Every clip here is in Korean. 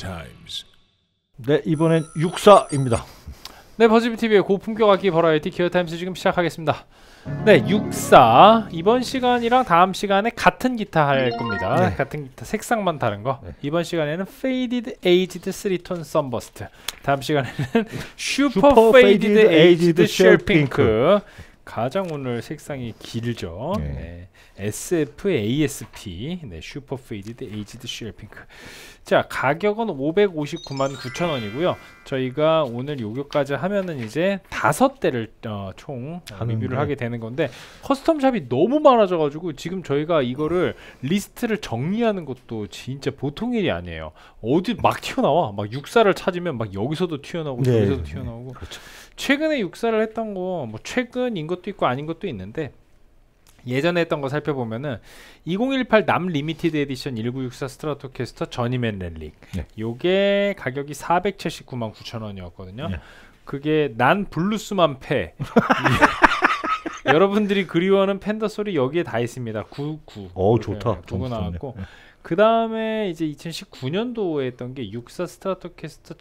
Times. 네 이번엔 육사입니다. 네, 버즈비 TV의 고품격 악기 버라이티 기어 타임스 지금 시작하겠습니다. 네, 64 이번 시간이랑 다음 시간에 같은 기타 할 겁니다. 네. 같은 기타 색상만 다른 거. 네. 이번 시간에는 Faded Aged 3톤 Sunburst. 다음 시간에는 Super Super Faded Faded Aged Shell Pink. 가장 오늘 색상이 길죠. 네. 네. SF ASP 네, Super Faded Aged Shell Pink. 자 가격은 559만 9천 원이고요. 저희가 오늘 요거까지 하면은 이제 다섯 대를 어, 총. 리뷰를 하게 되는 건데 Custom Shop이 너무 많아져가지고 지금 저희가 이거를 리스트를 정리하는 것도 진짜 보통 일이 아니에요. 어디 막 튀어나와 막 육사를 찾으면 막 여기서도 튀어나오고 네, 저기서도 네, 튀어나오고 그렇죠. 최근에 육사를 했던 거 뭐 최근인 것도 있고 아닌 것도 있는데 예전에 했던 거 살펴보면은 2018 NAMM Limited Edition 1964 Stratocaster Journeyman Relic 네. 요게 가격이 479만 9천 원이었거든요 네. 그게 난 블루스만 패 여러분들이 그리워하는 Fender 소리 여기에 다 있습니다 99 어 좋다. 그거 좀 나왔고 좋네. 그 다음에 이제 2019년도에 했던 게 64 Stratocaster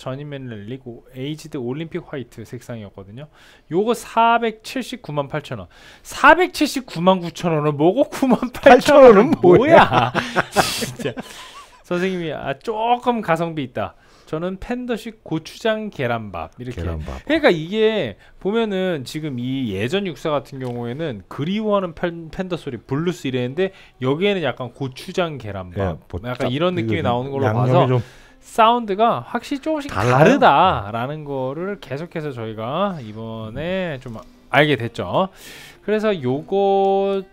Relic 오- Aged Olympic White 색상이었거든요. 요거 479만 8천 원. 479만 9천 원은 뭐고 9만 8천 원은 8,000 원은 뭐야? 진짜 선생님이 아 조금 가성비 있다. 저는 Fender식 고추장 계란밥 이렇게 계란밥. 그러니까 이게 보면은 지금 이 예전 육사 같은 경우에는 그리워하는 펜, Fender 소리 블루스 이랬는데 여기에는 약간 고추장 계란밥 예, 뭐 약간 짭- 이런 느낌이 나오는 걸로 봐서 좀 사운드가 확실히 조금씩 달라요? 다르다라는 거를 계속해서 저희가 이번에 좀 알게 됐죠. 그래서 요거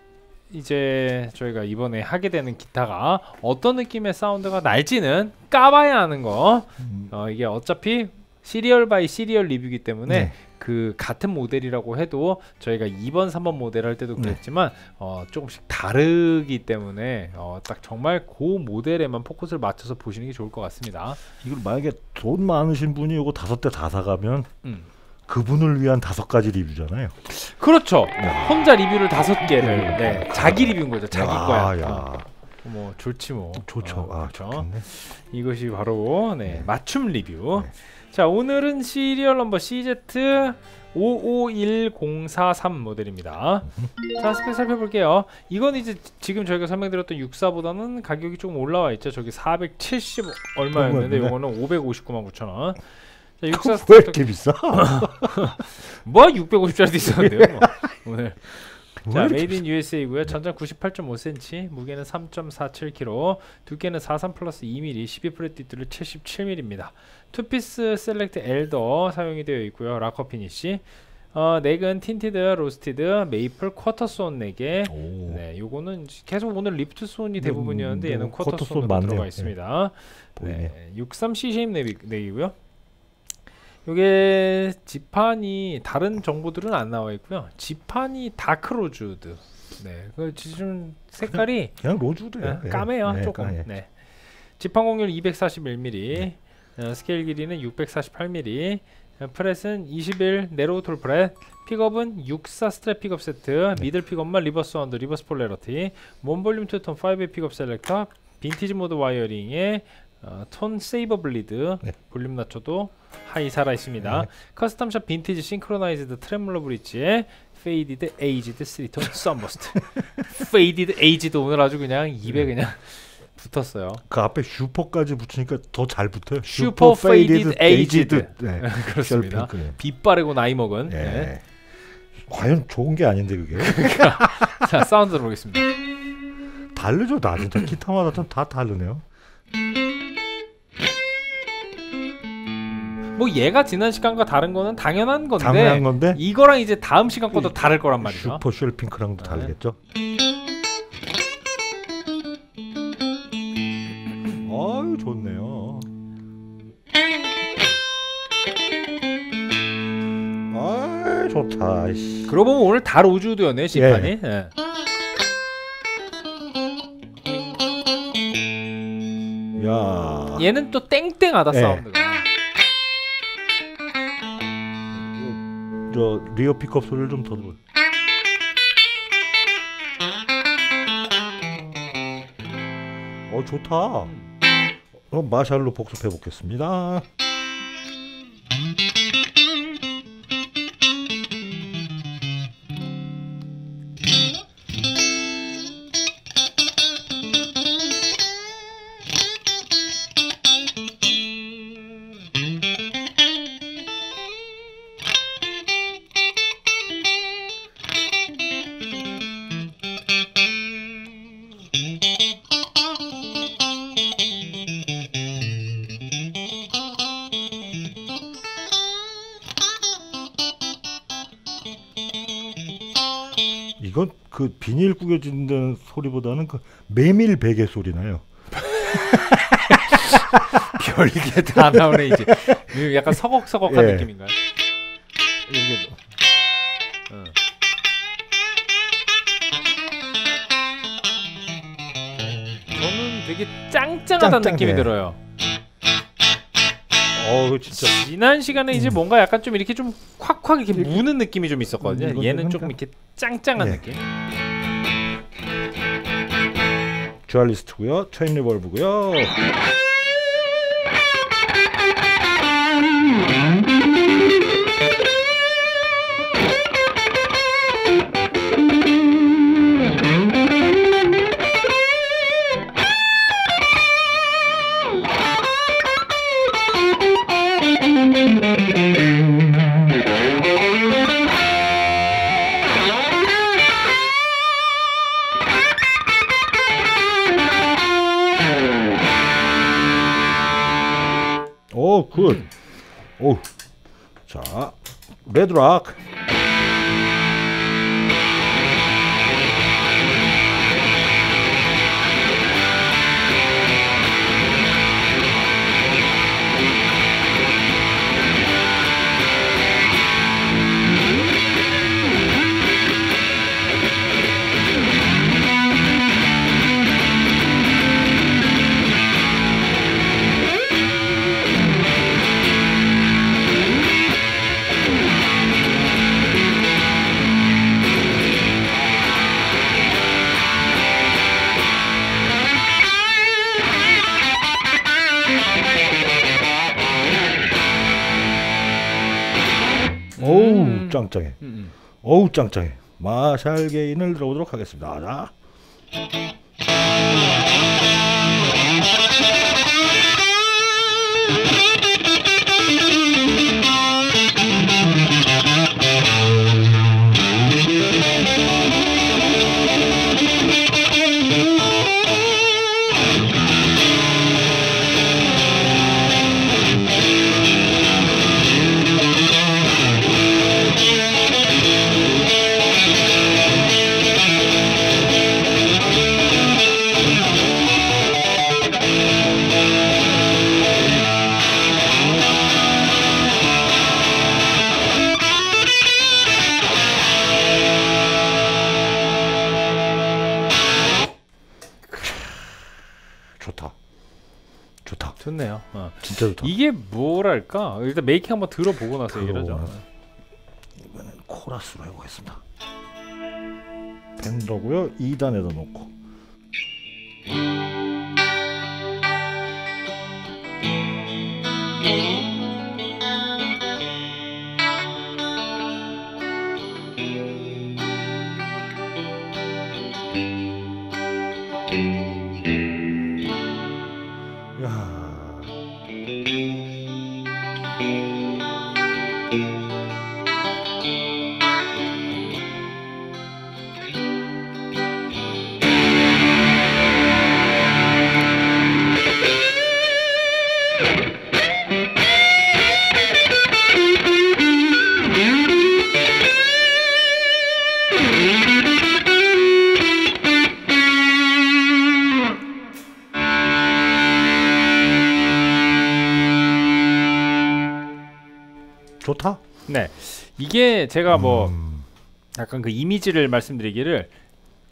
이제 저희가 이번에 하게 되는 기타가 어떤 느낌의 사운드가 날지는 까봐야 하는 거. 음, 어, 이게 어차피 serial by serial 리뷰이기 때문에 네. 그 같은 모델이라고 해도 저희가 2번, 3번 모델 할 때도 네. 그랬지만 어, 조금씩 다르기 때문에 어, 딱 정말 그 모델에만 포커스를 맞춰서 보시는 게 좋을 것 같습니다. 이걸 만약에 돈 많으신 분이 이거 다섯 대 다 사가면 음. 그분을 위한 다섯 가지 리뷰잖아요. 그렇죠. 야. 혼자 리뷰를 다섯 개를 네. 네, 자기 리뷰인 거죠. 자기 야, 거야. 야. 어, 뭐 좋지 뭐. 좋죠. 어, 아, 그렇죠. 이것이 바로 네, 네. 맞춤 리뷰. 네. 자 오늘은 serial number CZ 551043 모델입니다. 자 스펙 살펴볼게요. 이건 이제 지금 저희가 설명드렸던 64보다는 가격이 조금 올라와 있죠. 저기 470 얼마였는데. 요거는 559만 9천 원. 자, 64왜 이렇게 비싸? 뭐 650짜리도 있었는데요. 뭐. 오늘 왜 자, made in USA고요. 전장 98.5cm, 무게는 3.47kg, 두께는 43 플러스 2mm, 12 fret 뒷둘레 77mm입니다. two piece select alder 사용이 되어 있고요. lacquer finish. 어, 넥은 tinted, roasted, maple, quarter sawn 4개. 오. 네, 요거는 계속 오늘 rift sawn이 네, 대부분이었는데 음, 얘는 뭐 quarter quarter sawn sawn으로. 들어가 네. 있습니다. 네, 63C 쉐임 넥이- 넥이고요. 요게 지판이 다른 정보들은 안 나와 있고요. 지판이 dark rosewood. 네, 그 지금 색깔이 그냥 rose래요. 네, 까매요 네, 조금. 까매. 네. 지판 곡률 241mm, 어, 스케일 길이는 648mm, 어, 프렛은 21 narrow tall fret, pickup은 64 Strat pickup 세트, middle pickup만 reverse wound, reverse polarity, one volume two tone 5 way pickup selector, vintage modded wiring에 어, tone saver bleed, 네. 볼륨 낮춰도 high 살아 있습니다. 네. 커스텀샵 vintage synchronized tremolo bridge에 faded aged 3 tone sunburst faded aged 오늘 아주 그냥 입에 네. 그냥 붙었어요 그 앞에 super까지 붙으니까 더 잘 붙어요. super faded aged. 네. 그렇습니다 shell pink. 빛 바래고 나이 먹은 예. 네. 과연 좋은 게 아닌데 그게 자 사운드 들어보겠습니다 다르죠 나 진짜 기타마다 좀 다 다르네요. 뭐 얘가 지난 시간과 다른 거는 당연한 건데 당연한 건데 이거랑 이제 다음 시간 것도 다를 거란 말이죠 super shell pink랑도 네. 다르겠죠. 아유 좋네요. 아 좋다. 씨. 그러고 보면 오늘 다 로즈우드였네 지판이 예. 야. 얘는 또 땡땡하다 예. 사운드가 저 리어 픽업 소리를 좀 더 들어. 어 좋다. 어, 마샬로 복습해 보겠습니다. 이건 그 비닐 구겨지는 소리보다는 그 메밀 베개 소리 나요. 별게 다 나오네 이제. 약간 서걱서걱한 예. 느낌인가요? 이게 어. 저는 되게 짱짱하다는 짱짱해. 느낌이 들어요. 어, 진짜 지난 시간에 이제 뭔가 약간 좀 이렇게 좀 콱콱 이렇게 무는 느낌이 좀 있었거든요. 음, 얘는 좀 조금. 이렇게 짱짱한 예. 느낌. 듀얼리스트고요. 체인 리볼브고요. 자, 레드락. 짱짱해. 음, 음. 어우, 짱짱해. 마샬 게인을 들어보도록 하겠습니다. 자. 진짜 좋다. 이게 뭐랄까? 일단 메이킹 한번 들어보고 나서 얘기를. 들어보고 이번엔 코러스로 해보겠습니다. 펜더고요. 2단에다 놓고. 네. 이게 제가 뭐 음, 약간 그 이미지를 말씀드리기를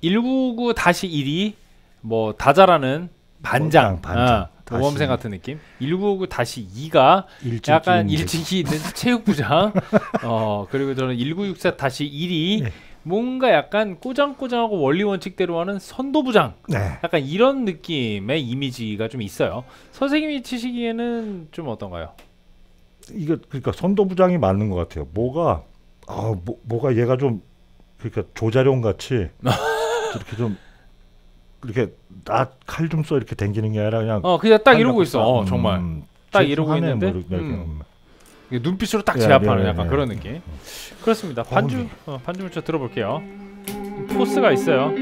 199-1이 뭐 다자라는 반장, 반장, 반장. 아, 다시 모범생 같은 느낌. 1959 다시 2가 일찍 약간 일찍이 있는 체육부장. 어 그리고 저는 1964 다시 1이 네. 뭔가 약간 꼬장꼬장하고 원리 원칙대로 하는 선도부장. 네. 약간 이런 느낌의 이미지가 좀 있어요. 선생님이 치시기에는 좀 어떤가요? 이거 그러니까 선도부장이 맞는 것 같아요. 뭐가 아 뭐, 뭐가 얘가 좀 그러니까 조자룡 같이 이렇게 좀 이렇게 나 칼 좀 써 이렇게 당기는 게 아니라 그냥 어 그냥 딱칼 이러고 있어. 딱, 어, 음, 정말 딱 이러고 하네, 있는데, 뭐 이렇게, 음. 음. 눈빛으로 딱 예, 제압하는 예, 약간 예. 그런 느낌. 그렇습니다. 어, 반주 네. 어, 반주 물자 들어볼게요. 포스가 있어요.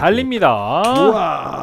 달립니다. 우와.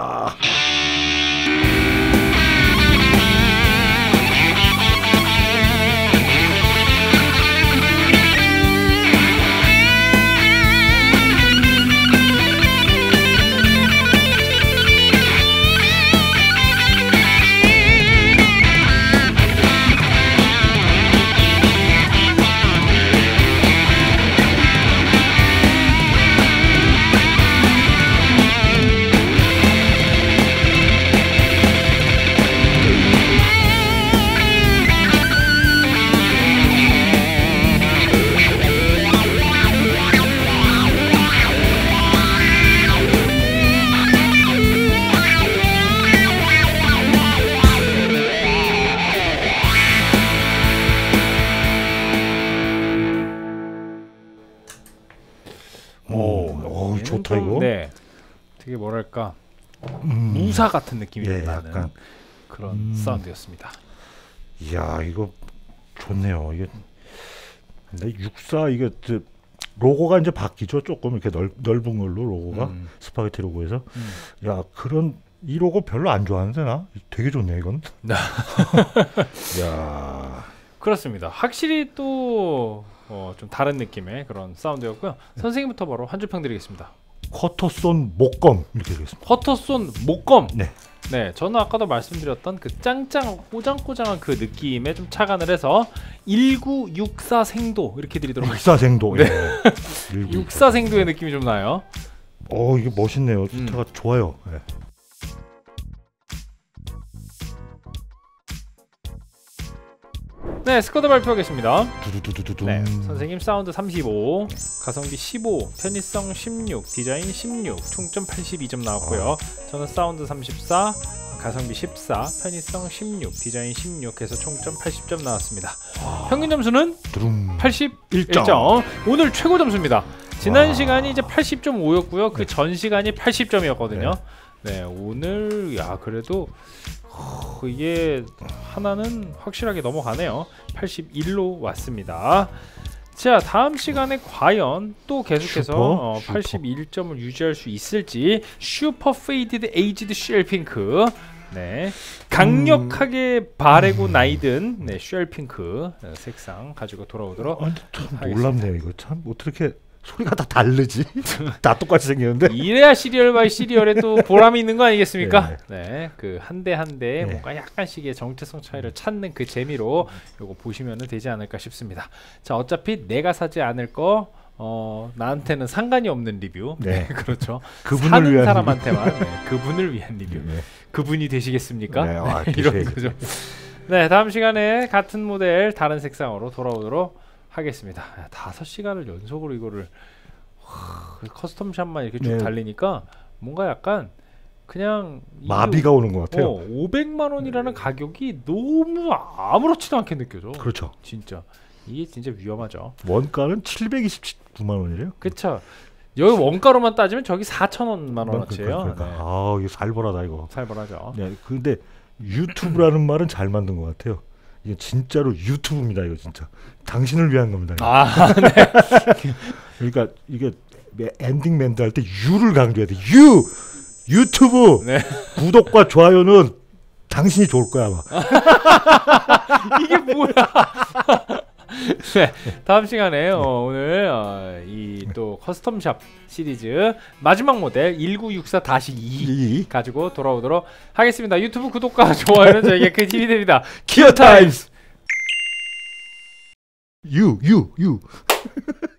오, 오 좋다 좀, 이거. 네, 되게 뭐랄까 음. 무사 같은 느낌이 예, 나는 약간. 그런 음. 사운드였습니다. 이야 이거 좋네요. 이게 근데 육사 이게 저 로고가 이제 바뀌죠. 조금 이렇게 넓, 넓은 걸로 로고가 음. 스파게티 로고에서 음. 야 그런 이 로고 별로 안 좋아하는데 나 되게 좋네 이건. 네. 야 그렇습니다. 확실히 또 어, 좀 다른 느낌의 그런 사운드였고요. 선생님부터 바로 한 줄 평 드리겠습니다. 커터손 목검 이렇게 되겠습니다. 허터손 목검. 네. 네, 저는 아까도 말씀드렸던 그 짱짱 꼬장꼬장한 그 느낌에 좀 착안을 해서 1964 생도 이렇게 드리도록 하겠습니다. 육사생도. 네. 예. 일구- 64 생도의 느낌이 좀 나요. 어 이게 멋있네요. 음. 기타가 좋아요. 예. 네, 스쿼드 발표하겠습니다. 네, 선생님 사운드 35, 가성비 15, 편의성 16, 디자인 16, 총점 82점 나왔고요. 저는 사운드 34, 가성비 14, 편의성 16, 디자인 16 해서 총점 80점 나왔습니다. 평균 점수는 두rum. 81점. 1점. 오늘 최고 점수입니다. 지난 와. 시간이 이제 80.5였고요. 그 네. 전 시간이 80점이었거든요. 네, 오늘 야 그래도 어, 이게 하나는 확실하게 넘어가네요. 81로 왔습니다. 자 다음 시간에 과연 또 계속해서 슈퍼? 어, 슈퍼. 81점을 유지할 수 있을지 super faded aged shell pink 네 강력하게 바래고 나이든 네 shell pink 어, 색상 가지고 돌아오도록 아, 참 하겠습니다. 놀랍네요 이거 참 어떻게 소리가 다 다르지? 다 똑같이 생겼는데. 이래야 serial by serial에 또 보람이 있는 거 아니겠습니까? 네. 네, 그한 대 한대 네. 뭔가 약간씩의 정체성 차이를 찾는 그 재미로 요거 보시면 되지 않을까 싶습니다. 자, 어차피 내가 사지 않을 거 어, 나한테는 상관이 없는 리뷰. 네. 그렇죠. 그분을 사는 위한 사람한테만 네, 그분을 위한 리뷰. 네. 그분이 되시겠습니까? 네, 아, 이런. 거죠. 네, 다음 시간에 같은 모델 다른 색상으로 돌아오도록 하겠습니다. 야, 다섯 시간을 연속으로 이거를 와, 그 커스텀샷만 이렇게 쭉 네. 달리니까 뭔가 약간 그냥 마비가 오는 것 같아요. 어, 500만 원이라는 가격이 너무 아무렇지도 않게 느껴져. 그렇죠. 진짜 이게 진짜 위험하죠. 원가는 729만 원이래요. 그렇죠. 여기 원가로만 따지면 저기 4천 원만 원어치예요. 그러니까, 그러니까. 네. 아, 이거 살벌하다 이거. 살벌하죠. 네, 근데 유튜브라는 말은 잘 만든 것 같아요. 이게 진짜로 유튜브입니다, 이거 진짜. 당신을 위한 겁니다. 이거. 아, 그러니까 이게 엔딩 멘트 할 때 유를 강조해야 돼. 유 유튜브 네. 구독과 좋아요는 당신이 좋을 거야 아마. 이게 뭐야? 네, 다음 시간에 어, 오늘 어, 이또 커스텀샵 시리즈 마지막 모델 1964-2이 가지고 돌아오도록 하겠습니다. 유튜브 구독과 좋아요는 저에게 큰 힘이 됩니다. 기어 타임스. 유유 유.